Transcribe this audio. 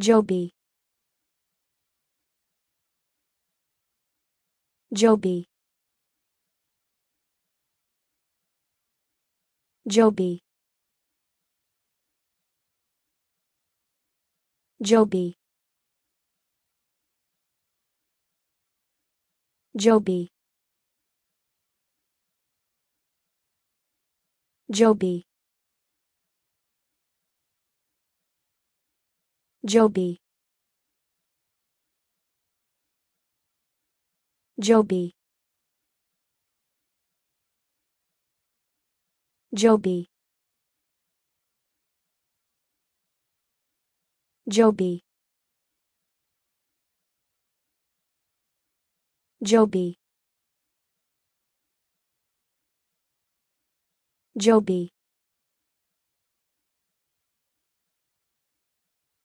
Joby. Joby. Joby. Joby. Joby. Joby Joby. Joby. Joby. Joby. Joby. Joby